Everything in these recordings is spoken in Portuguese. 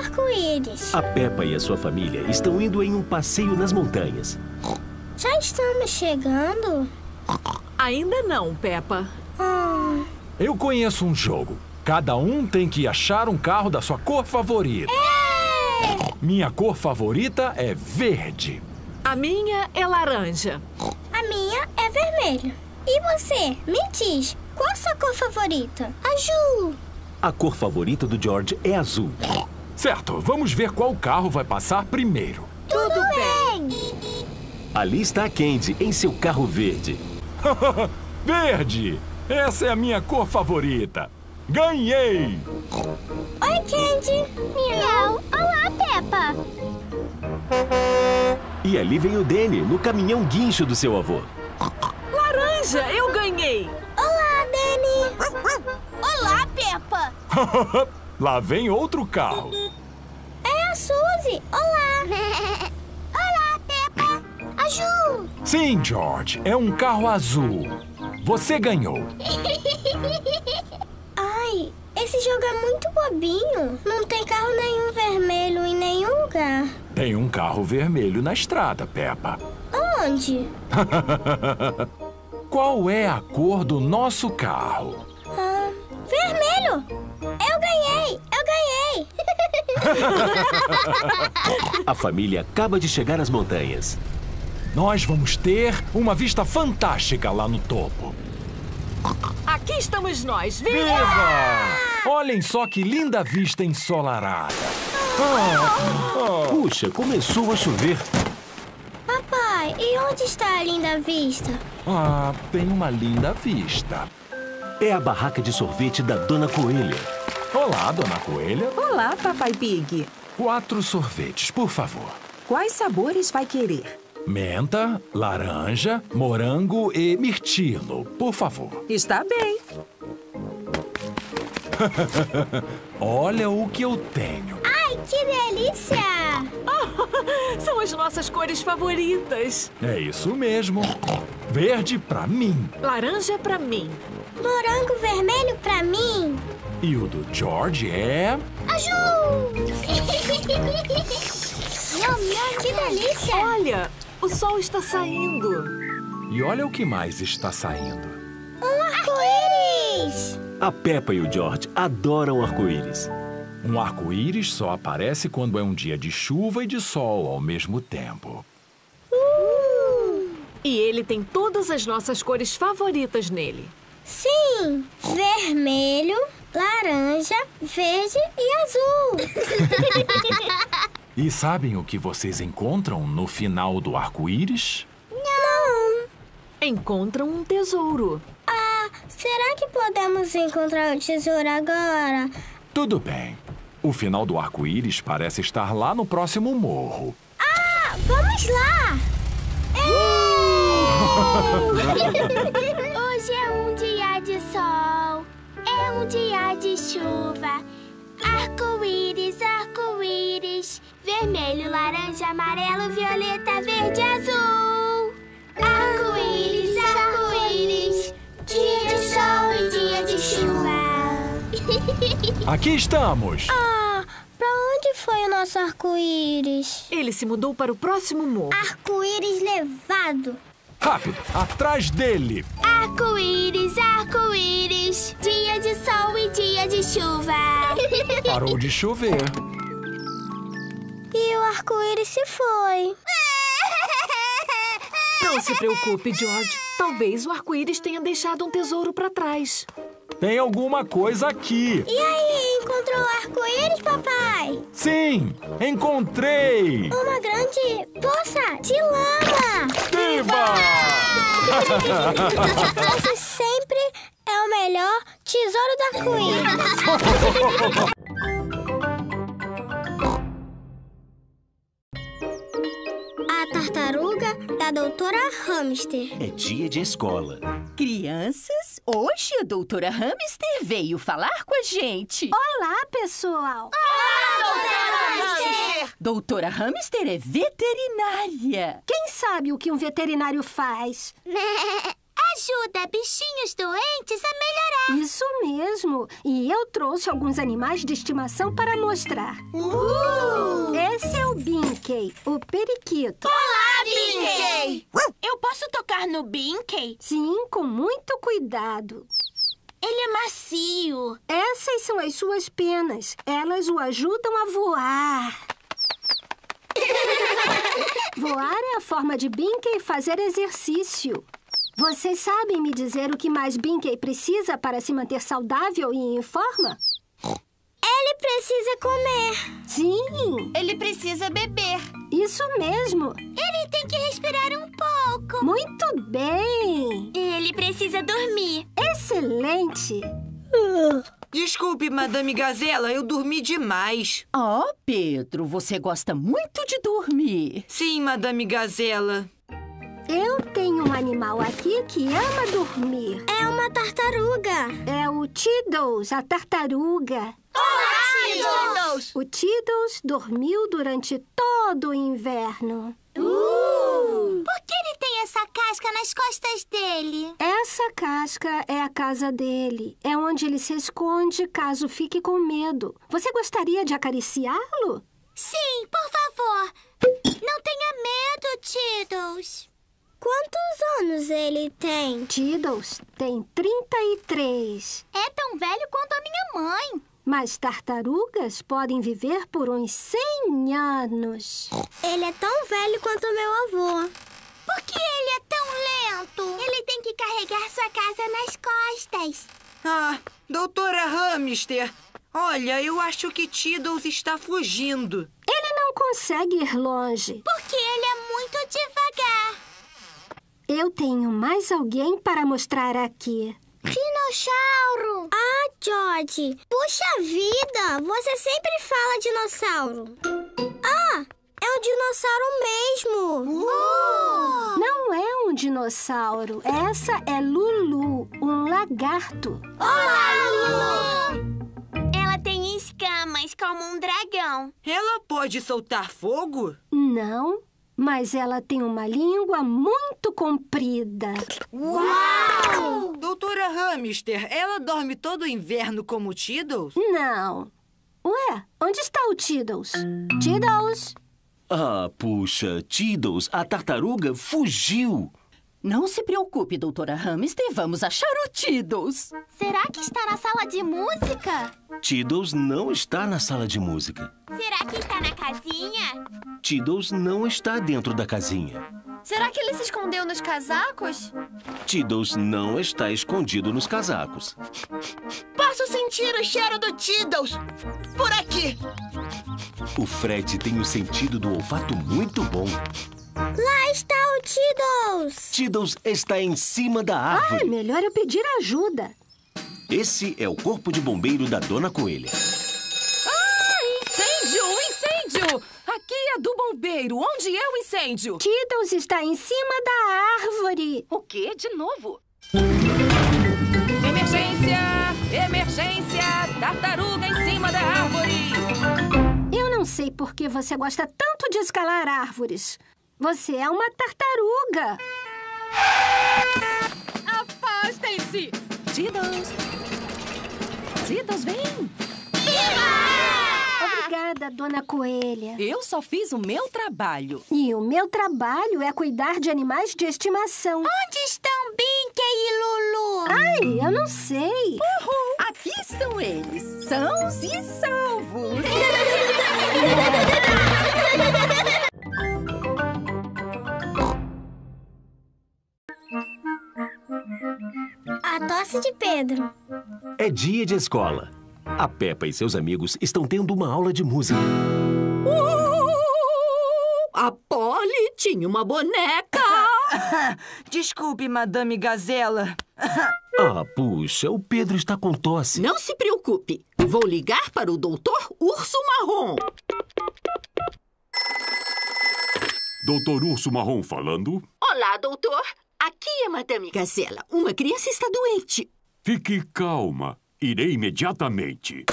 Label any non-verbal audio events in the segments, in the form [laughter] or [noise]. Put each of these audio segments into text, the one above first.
arco-íris. A Peppa e a sua família estão indo em um passeio nas montanhas. Já estamos chegando? Ainda não, Peppa. Ah, Eu conheço um jogo. Cada um tem que achar um carro da sua cor favorita. Minha cor favorita é verde. A minha é laranja. a minha é vermelho. E você? Me diz, qual a sua cor favorita? Azul. A cor favorita do George é azul. Certo, vamos ver qual carro vai passar primeiro. Tudo bem. Ali está a Candy em seu carro verde. [laughs] Verde! Essa é a minha cor favorita. Ganhei! Oi, Candy. Miau. Olá, Peppa. E ali vem o Danny no caminhão guincho do seu avô. Laranja, eu ganhei. Olá, Danny. Olá, Peppa. [laughs] Lá vem outro carro. Sim, George, é um carro azul. Você ganhou. [laughs] Ai, esse jogo é muito bobinho. Não tem carro nenhum vermelho em nenhum lugar. Tem um carro vermelho na estrada, Peppa. Onde? [laughs] Qual é a cor do nosso carro? Ah, vermelho. Eu ganhei. Eu ganhei. [laughs] A família acaba de chegar às montanhas. Nós vamos ter uma vista fantástica lá no topo. Aqui estamos nós. Viva! Viva! Olhem só que linda vista ensolarada. Puxa, começou a chover. Papai, e onde está a linda vista? Ah, tem uma linda vista. É a barraca de sorvete da Dona Coelha. Olá, dona Coelha. Olá, Papai Pig. Quatro sorvetes, por favor. Quais sabores vai querer? Menta, laranja, morango e mirtilo, por favor. Está bem. [laughs] Olha o que eu tenho. Ai, que delícia! [laughs] São as nossas cores favoritas. É isso mesmo. Verde pra mim. Laranja pra mim. Morango vermelho pra mim. E o do George é. Azul! [laughs] Que delícia! Olha, o sol está saindo. E olha o que mais está saindo. Um arco-íris! A Peppa e o George adoram arco-íris. Um arco-íris só aparece quando é um dia de chuva e de sol ao mesmo tempo. Uh! E ele tem todas as nossas cores favoritas nele. Sim! Vermelho, laranja, verde e azul. [laughs] E sabem o que vocês encontram no final do arco-íris? Não! Encontram um tesouro. Ah, será que podemos encontrar o tesouro agora? Tudo bem. O final do arco-íris parece estar lá no próximo morro. Ah, vamos lá! [laughs] Hoje é um dia de sol, é um dia de chuva. Arco-íris, arco-íris, vermelho, laranja, amarelo, violeta, verde, azul. Arco-íris, arco-íris, dia de sol e dia de chuva. [laughs] Aqui estamos! ah, pra onde foi o nosso arco-íris? Ele se mudou para o próximo morro. Arco-íris levado. Rápido, atrás dele! Arco-íris, arco-íris, dia de sol e dia de chuva. Parou de chover. [laughs] e o arco-íris se foi. [laughs] Não se preocupe, George. Talvez o arco-íris tenha deixado um tesouro para trás. Tem alguma coisa aqui. E aí, encontrou o arco-íris, papai? Sim, encontrei! Uma grande poça de lama. Viva! [laughs] Esse sempre é o melhor tesouro do [laughs] arco-íris. Doutora Hamster. É dia de escola. Crianças, hoje a doutora Hamster veio falar com a gente. Olá, pessoal. Doutora Hamster é veterinária. Quem sabe o que um veterinário faz? [laughs] Ajuda bichinhos doentes a Isso mesmo. E eu trouxe alguns animais de estimação para mostrar. Esse é o Binkey, o periquito. Olá, Binkey! Eu posso tocar no Binkey? Sim, com muito cuidado. Ele é macio. Essas são as suas penas. Elas o ajudam a voar. [laughs] Voar é a forma de Binkey fazer exercício. Vocês sabem me dizer o que mais Binkey precisa para se manter saudável e em forma? Ele precisa comer. Sim, Ele precisa beber. isso mesmo. Ele tem que respirar um pouco. Muito bem. E ele precisa dormir. Excelente. Desculpe, Madame Gazela, eu dormi demais. Oh, Pedro, você gosta muito de dormir. Sim, Madame Gazela. Eu tenho um animal aqui que ama dormir. É uma tartaruga. É o Tiddles, a tartaruga. Olá, Tiddles! O Tiddles dormiu durante todo o inverno. Uh! Por que ele tem essa casca nas costas dele? Essa casca é a casa dele. É onde ele se esconde caso fique com medo. Você gostaria de acariciá-lo? Sim, por favor. Não tenha medo, Tiddles. Quantos anos ele tem? Tiddles tem 33. É tão velho quanto a minha mãe. Mas tartarugas podem viver por uns 100 anos. Ele é tão velho quanto meu avô. Por que ele é tão lento? Ele tem que carregar sua casa nas costas. Ah, doutora Hamster, olha, eu acho que Tiddles está fugindo. Ele não consegue ir longe. Porque ele é muito devagar. Eu tenho mais alguém para mostrar aqui. Dinossauro! Ah, George! Puxa vida! Você sempre fala dinossauro. Ah! É um dinossauro mesmo! Não é um dinossauro. Essa é Lulu, um lagarto. Olá, Lulu! Ela tem escamas como um dragão. Ela pode soltar fogo? Não, mas ela tem uma língua muito comprida. Uau! Doutora Hamster, ela dorme todo o inverno como Tiddles? Não. Ué, onde está o Tiddles? Tiddles? Ah, puxa, Tiddles, a tartaruga fugiu. Não se preocupe, doutora Hamster, vamos achar o Tiddles. Será que está na sala de música? Tiddles não está na sala de música. Será que está na casinha? Tiddles não está dentro da casinha. Será que ele se escondeu nos casacos? Tiddles não está escondido nos casacos. Posso sentir o cheiro do Tiddles por aqui. O Fred tem o sentido do olfato muito bom. Lá está o Tiddles. Tiddles está em cima da Ah, é árvore. melhor eu pedir ajuda. Esse é o corpo de bombeiro da Dona Coelha. Incêndio! Incêndio! Aqui é do bombeiro. Onde é o incêndio? Tiddles está em cima da árvore. O quê? De novo? Emergência! Emergência! Tartaruga em cima da árvore! Eu não sei por que você gosta tanto de escalar árvores. Você é uma tartaruga. Afastem-se! Tiddles! Tiddles, vem! Obrigada, dona Coelha. Eu só fiz o meu trabalho. E o meu trabalho é cuidar de animais de estimação. Onde estão Binkey e Lulu? Ai, eu não sei. Aqui estão eles, sãos e salvos. [laughs] A tosse de Pedro. É dia de escola. A Peppa e seus amigos estão tendo uma aula de música. A Polly tinha uma boneca. [laughs] Desculpe, Madame Gazela. [laughs] Ah, puxa, o Pedro está com tosse. Não se preocupe. Vou ligar para o doutor Urso Marrom. Doutor Urso Marrom falando. Olá, doutor. Aqui é Madame Gazela. Uma criança está doente. Fique calma. Irei imediatamente.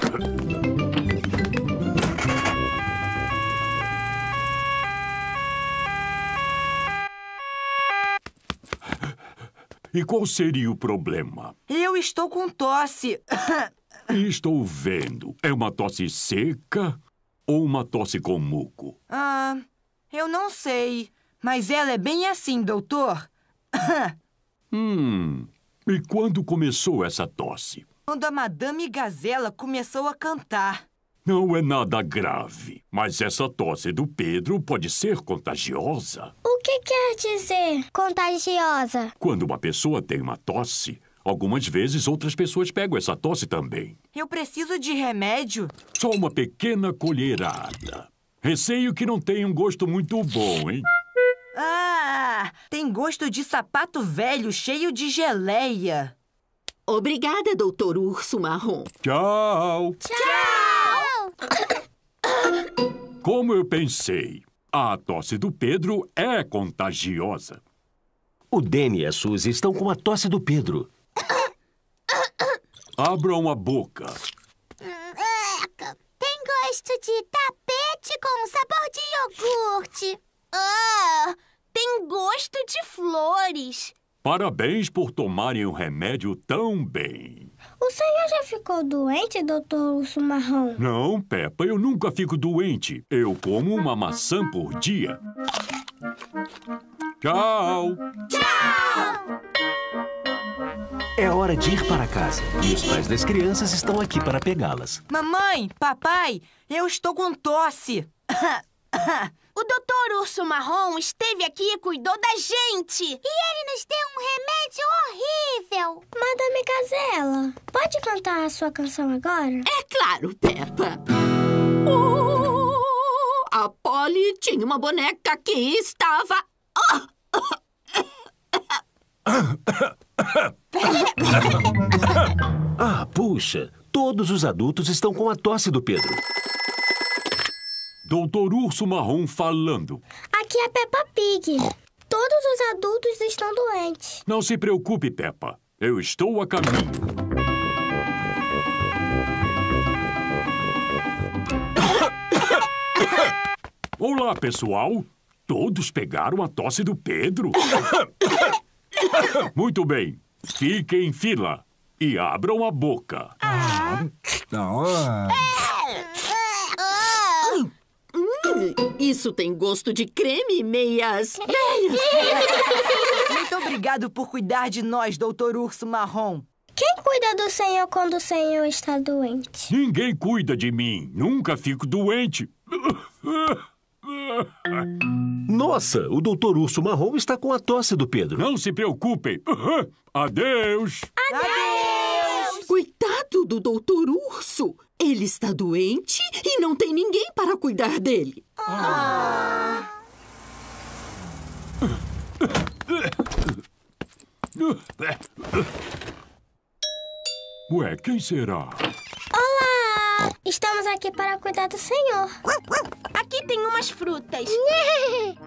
E qual seria o problema? Eu estou com tosse. [laughs] Estou vendo. É uma tosse seca ou uma tosse com muco? Ah, eu não sei. Mas ela é bem assim, doutor. [coughs] Hum. E quando começou essa tosse? Quando a Madame Gazela começou a cantar. Não é nada grave, mas essa tosse do Pedro pode ser contagiosa. O que quer dizer contagiosa? Quando uma pessoa tem uma tosse, algumas vezes outras pessoas pegam essa tosse também. Eu preciso de remédio. Só uma pequena colherada. Receio que não tenha um gosto muito bom, hein? Ah, tem gosto de sapato velho cheio de geleia. Obrigada, doutor Urso Marrom. Tchau! Tchau! Como eu pensei, a tosse do Pedro é contagiosa. O Danny e a Suzy estão com a tosse do Pedro. Abram a boca. Tem gosto de tapete com sabor de iogurte. Ah, tem gosto de flores. Parabéns por tomarem o remédio tão bem. O senhor já ficou doente, doutor Urso Marrom? Não, Peppa, eu nunca fico doente. Eu como uma maçã por dia. Tchau! É hora de ir para casa. E os pais das crianças estão aqui para pegá-las. Mamãe, papai, eu estou com tosse. [laughs] O doutor Urso Marrom esteve aqui e cuidou da gente. E ele nos deu um remédio horrível. Madame Gazela, pode cantar a sua canção agora? É claro, Peppa. Oh, a Polly tinha uma boneca que estava... Ah, puxa! Todos os adultos estão com a tosse do Pedro. Doutor Urso Marrom falando. Aqui é Peppa Pig. Todos os adultos estão doentes. Não se preocupe, Peppa. Eu estou a caminho. Olá, pessoal. Todos pegaram a tosse do Pedro? Muito bem. Fiquem em fila e abram a boca. Hum, isso tem gosto de creme e meias velhas. Muito obrigado por cuidar de nós, doutor Urso Marrom. Quem cuida do senhor quando o senhor está doente? Ninguém cuida de mim. Nunca fico doente. Nossa, o doutor Urso Marrom está com a tosse do Pedro. Não se preocupem. Adeus. Adeus! Do doutor Urso. Ele está doente e não tem ninguém para cuidar dele. Ué, quem será? Olá! Estamos aqui para cuidar do senhor. Aqui tem umas frutas. [laughs]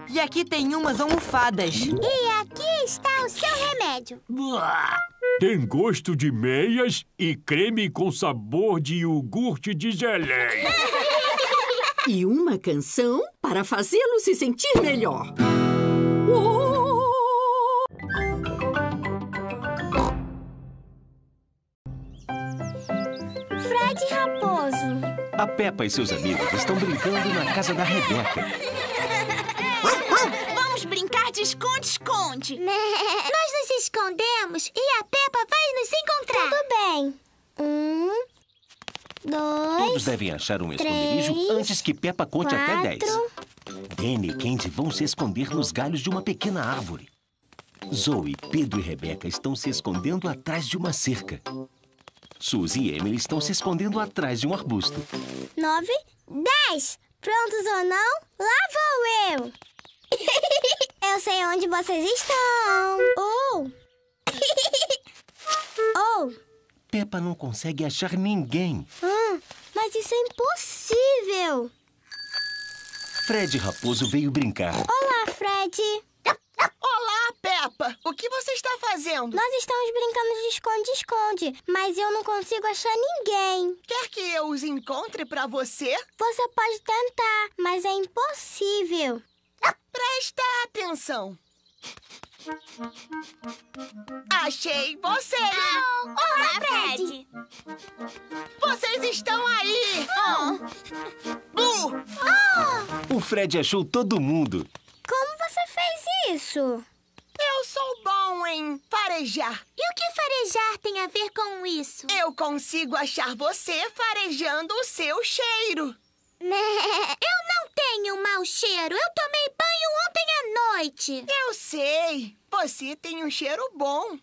E aqui tem umas almofadas. E aqui está o seu remédio. Tem gosto de meias e creme com sabor de iogurte de geleia. [laughs] E uma canção para fazê-lo se sentir melhor. Oh! A Peppa e seus amigos estão brincando na casa da Rebeca. [laughs] Vamos brincar de esconde-esconde. [laughs] Nós nos escondemos e a Peppa vai nos encontrar. Tudo bem. Um, Todos dois, devem achar um esconderijo três, antes que Peppa conte até 10. quatro. Danny e Candy vão se esconder nos galhos de uma pequena árvore. Zoe, Pedro e Rebeca estão se escondendo atrás de uma cerca. Suzy e Emily estão se escondendo atrás de um arbusto. nove, dez. Prontos ou não? Lá vou eu. [laughs] eu sei onde vocês estão. Oh. [laughs] oh. Peppa não consegue achar ninguém. Hum, mas isso é impossível. Fred Raposo veio brincar. Olá, Fred. Olá, Peppa! O que você está fazendo? Nós estamos brincando de esconde-esconde, mas eu não consigo achar ninguém. Quer que eu os encontre para você? Você pode tentar, mas é impossível. Presta atenção. Achei vocês! Olá, Fred! Vocês estão aí! Bu! O Fred achou todo mundo. Como você fez isso? Eu sou bom em farejar. E o que farejar tem a ver com isso? Eu consigo achar você farejando o seu cheiro. Eu não tenho mau cheiro. Eu tomei banho ontem à noite. Eu sei. Você tem um cheiro bom.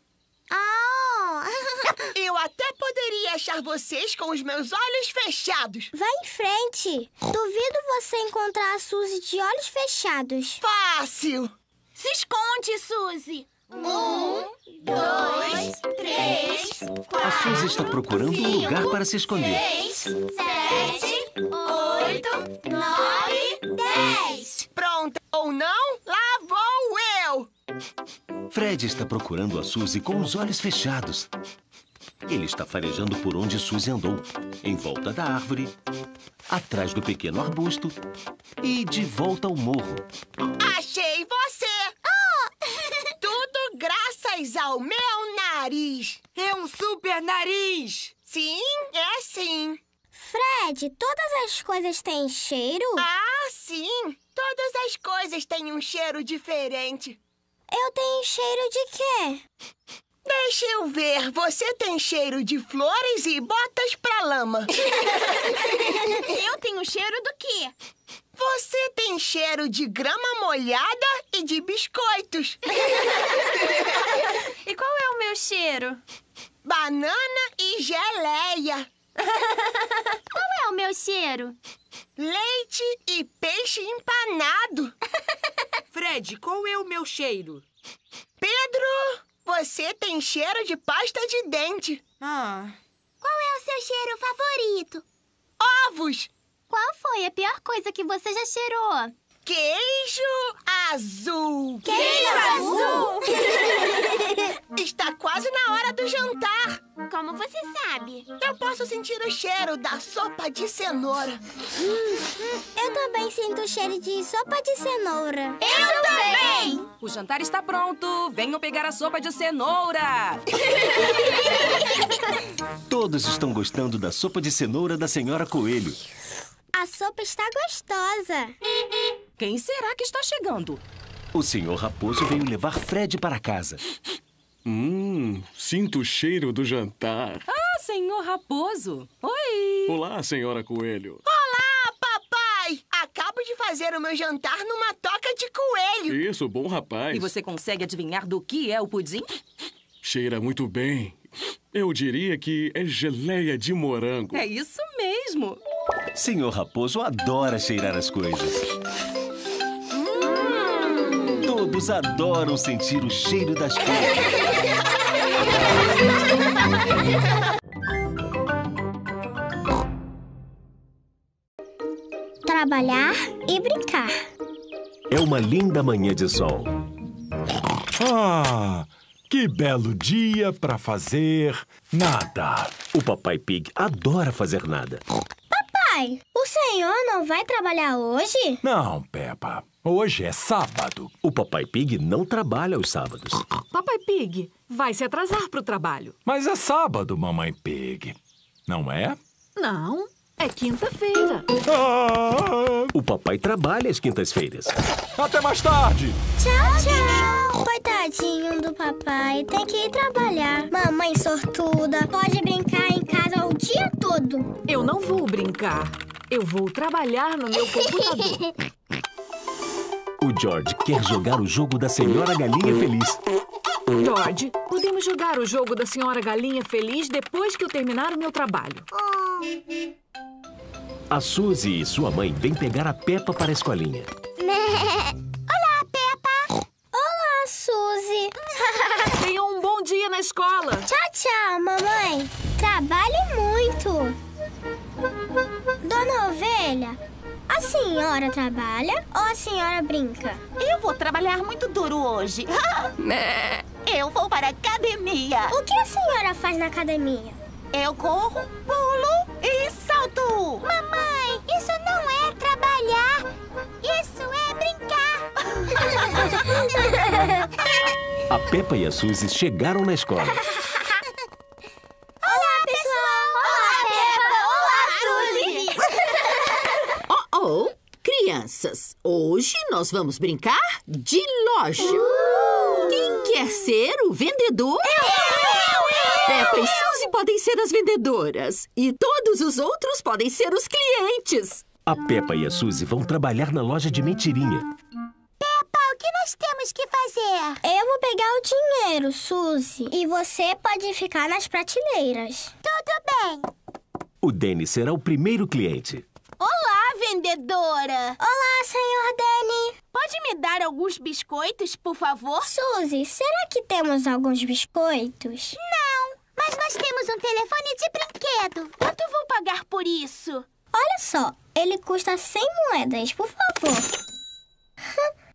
Ah! [laughs] Eu até poderia achar vocês com os meus olhos fechados. Vai em frente. Duvido você encontrar a Suzy de olhos fechados. Fácil. Se esconde, Suzy. Um, dois, três, A Suzy está procurando um lugar para se esconder. sete, oito, nove, dez. Pronta ou não, lá vou eu. Fred está procurando a Suzy com os olhos fechados. Ele está farejando por onde Suzy andou. Em volta da árvore, atrás do pequeno arbusto e de volta ao morro. Achei você. [laughs] Tudo graças ao meu nariz. É um super nariz! Sim, é sim. Fred, todas as coisas têm cheiro? Ah, sim. Todas as coisas têm um cheiro diferente. Eu tenho cheiro de quê? Deixa eu ver. Você tem cheiro de flores e botas pra lama. [laughs] Eu tenho cheiro do quê? Você tem cheiro de grama molhada e de biscoitos. [laughs] E qual é o meu cheiro? Banana e geleia. [laughs] Qual é o meu cheiro? Leite e peixe empanado. Fred, qual é o meu cheiro? Pedro, você tem cheiro de pasta de dente. Ah, Qual é o seu cheiro favorito? Ovos, Qual foi a pior coisa que você já cheirou? Queijo azul. Queijo azul! [laughs] Está quase na hora do jantar. Como você sabe? Eu posso sentir o cheiro da sopa de cenoura. Eu também sinto o cheiro de sopa de cenoura. Eu também! O jantar está pronto. Venham pegar a sopa de cenoura. [laughs] Todos estão gostando da sopa de cenoura da senhora Coelho. A sopa está gostosa. Quem será que está chegando? O senhor Raposo veio levar Fred para casa. Hum, sinto o cheiro do jantar. Ah, senhor Raposo. Oi. Olá, senhora Coelho. Olá, papai! Acabo de fazer o meu jantar numa toca de coelho. Isso, bom rapaz. E você consegue adivinhar do que é o pudim? Cheira muito bem. Eu diria que é geleia de morango. É isso mesmo. Senhor Raposo adora cheirar as coisas. Todos adoram sentir o cheiro das coisas. Trabalhar e brincar. É uma linda manhã de sol. Ah, que belo dia para fazer nada. O Papai Pig adora fazer nada. Pai, o senhor não vai trabalhar hoje? Não, Peppa. Hoje é sábado. O Papai Pig não trabalha aos sábados. Papai Pig vai se atrasar para o trabalho. Mas é sábado, Mamãe Pig. Não é? Não, é quinta-feira. Ah, O papai trabalha às quintas-feiras. até mais tarde. Tchau, tchau. Coitadinho do papai, tem que ir trabalhar. Mamãe sortuda, pode brincar em casa o dia todo. Eu não vou brincar. Eu vou trabalhar no meu [laughs] computador. O George quer jogar o jogo da Senhora Galinha Feliz. George, podemos jogar o jogo da Senhora Galinha Feliz depois que eu terminar o meu trabalho. A Suzy e sua mãe vêm pegar a Peppa para a escolinha. [laughs] Olá, Peppa. Olá, Suzy. [laughs] Tenham um bom dia na escola. tchau, tchau, mamãe. Trabalhe muito. Dona Ovelha, a senhora trabalha ou a senhora brinca? Eu vou trabalhar muito duro hoje. [laughs] Eu vou para a academia. O que a senhora faz na academia? Eu corro, pulo e salto. Mamãe, isso não é trabalhar. Isso é brincar. [laughs] A Peppa e a Suzy chegaram na escola. [laughs] nós vamos brincar de loja. Quem quer ser o vendedor? Peppa e Suzy podem ser as vendedoras. E todos os outros podem ser os clientes. A Peppa e a Suzy vão trabalhar na loja de mentirinha. Peppa, o que nós temos que fazer? Eu vou pegar o dinheiro, Suzy. E você pode ficar nas prateleiras. Tudo bem. O Danny será o primeiro cliente. Olá, vendedora! Olá, senhor Danny! Pode me dar alguns biscoitos, por favor? Suzy, será que temos alguns biscoitos? Não, mas nós temos um telefone de brinquedo. Quanto vou pagar por isso? Olha só, ele custa 100 moedas, por favor. [laughs]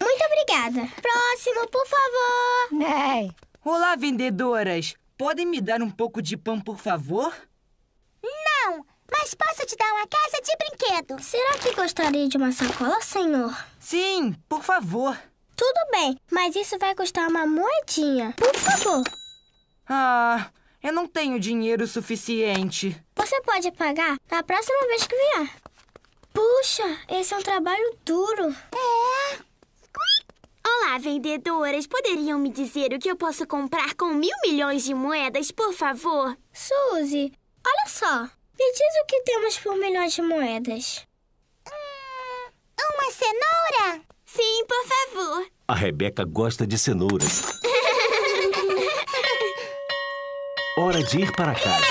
Muito obrigada. Próximo, por favor. Ei. Olá, vendedoras. Podem me dar um pouco de pão, por favor? Mas posso te dar uma casa de brinquedo. Será que gostaria de uma sacola, senhor? Sim, por favor. Tudo bem, mas isso vai custar uma moedinha. Por favor. Ah, eu não tenho dinheiro suficiente. Você pode pagar na próxima vez que vier. Puxa, esse é um trabalho duro. É. Olá, vendedoras. Poderiam me dizer o que eu posso comprar com mil milhões de moedas, por favor? Suzy, olha só. Me diz o que temos por milhões de moedas. Hum, uma cenoura? Sim, por favor. A Rebeca gosta de cenouras. [laughs] Hora de ir para casa.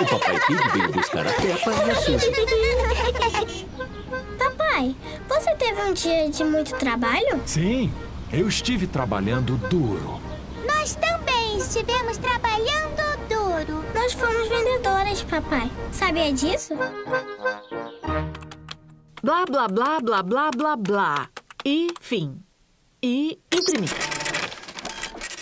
O Papai Pig veio buscar a Peppa e a Suzy. Papai, você teve um dia de muito trabalho? Sim, eu estive trabalhando duro. Nós também estivemos trabalhando. Nós fomos vendedoras, papai. Sabia disso? Blá, blá, blá, blá, blá, blá, blá. E fim. E imprimir.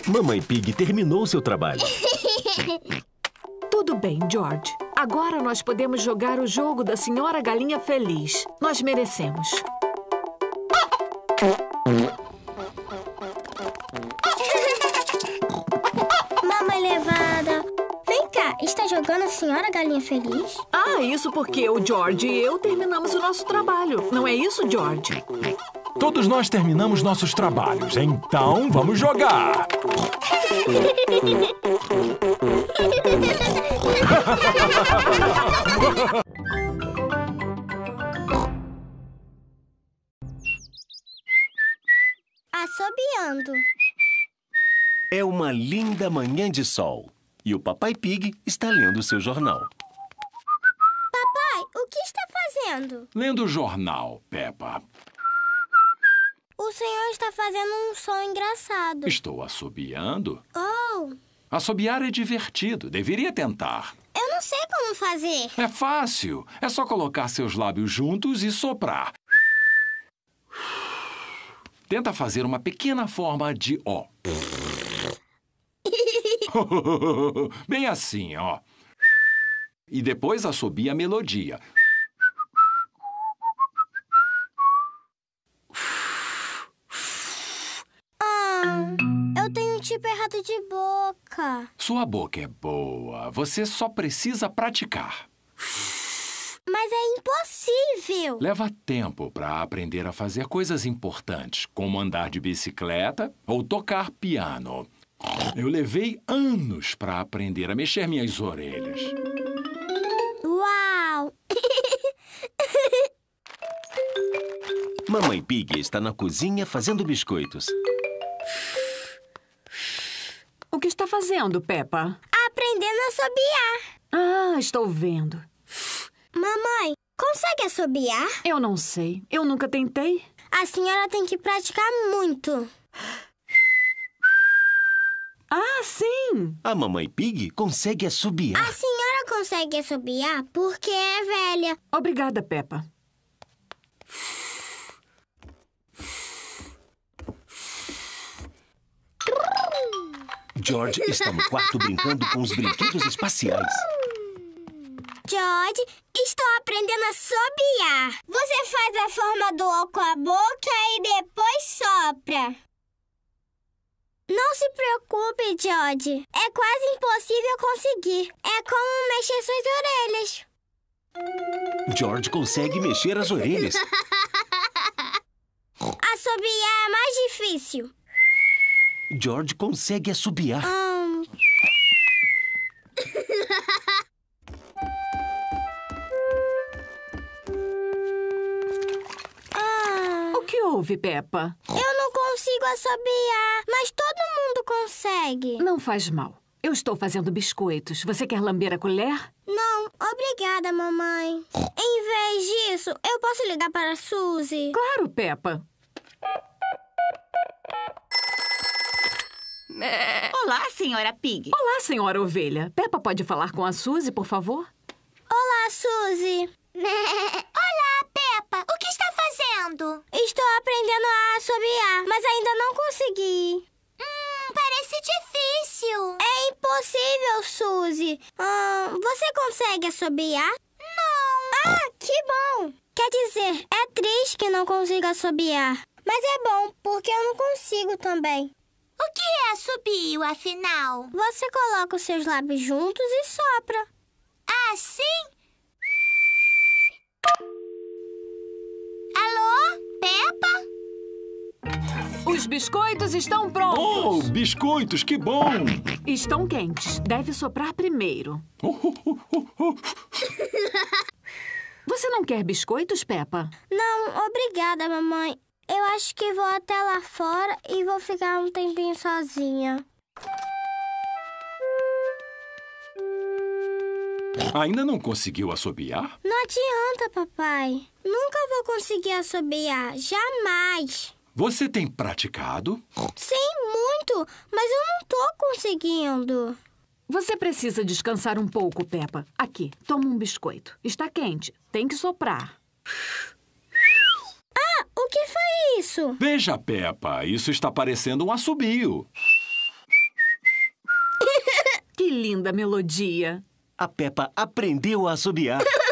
Mamãe Pig terminou seu trabalho. [laughs] Tudo bem, George. Agora nós podemos jogar o jogo da Senhora Galinha Feliz. Nós merecemos. Jogando a Senhora Galinha Feliz? Ah, isso porque o George e eu terminamos o nosso trabalho. Não é isso, George? Todos nós terminamos nossos trabalhos, então vamos jogar! Assobiando. É uma linda manhã de sol. E o Papai Pig está lendo seu jornal. Papai, o que está fazendo? Lendo o jornal, Peppa. O senhor está fazendo um som engraçado. Estou assobiando. Oh! Assobiar é divertido. Deveria tentar. Eu não sei como fazer. É fácil. É só colocar seus lábios juntos e soprar. Tenta fazer uma pequena forma de O. [laughs] Bem assim, ó. E depois assobia a melodia. Ah, eu tenho um tipo errado de boca. Sua boca é boa. Você só precisa praticar. Mas é impossível. Leva tempo para aprender a fazer coisas importantes, como andar de bicicleta ou tocar piano. Eu levei anos para aprender a mexer minhas orelhas. Uau! [laughs] Mamãe Pig está na cozinha fazendo biscoitos. O que está fazendo, Peppa? Aprendendo a assobiar. Ah, estou vendo. Mamãe, consegue assobiar? Eu não sei. Eu nunca tentei. A senhora tem que praticar muito. Ah, sim! A Mamãe Pig consegue assobiar. A senhora consegue assobiar porque é velha. Obrigada, Peppa. George está no quarto brincando com os brinquedos espaciais. George, estou aprendendo a assobiar. Você faz a forma do O com a boca e depois sopra. Não se preocupe, George. É quase impossível conseguir. É como mexer suas orelhas. George consegue mexer as orelhas. [laughs] Assobiar é mais difícil. George consegue assobiar. Hum. [laughs] Ah, O que houve, Peppa? Assobiar, mas todo mundo consegue. Não faz mal. Eu estou fazendo biscoitos. Você quer lamber a colher? Não, obrigada, mamãe. Em vez disso, eu posso ligar para a Suzy? Claro, Peppa. Olá, senhora Pig. Olá, senhora ovelha. Peppa pode falar com a Suzy, por favor? Olá, Suzy. [laughs] Olá, Peppa. O que está fazendo? Estou aprendendo a assobiar, mas ainda não consegui. Hum, parece difícil. É impossível, Suzy. Ah, você consegue assobiar? Não. Ah, que bom! Quer dizer, é triste que não consiga assobiar. Mas é bom, porque eu não consigo também. O que é assobio, afinal? Você coloca os seus lábios juntos e sopra. Assim? Alô? Peppa? Os biscoitos estão Oh, prontos. biscoitos, que bom! Estão quentes. Deve soprar primeiro. [laughs] Você não quer biscoitos, Peppa? Não, obrigada, mamãe. Eu acho que vou até lá fora e vou ficar um tempinho sozinha. Ainda não conseguiu assobiar? Não adianta, papai. Nunca vou conseguir assobiar. Jamais. Você tem praticado? Sim, muito. Mas eu não tô conseguindo. Você precisa descansar um pouco, Peppa. Aqui, toma um biscoito. Está quente. Tem que soprar. Ah, o que foi isso? Veja, Peppa, isso está parecendo um assobio. [laughs] Que linda melodia. A Peppa aprendeu a assobiar. [laughs]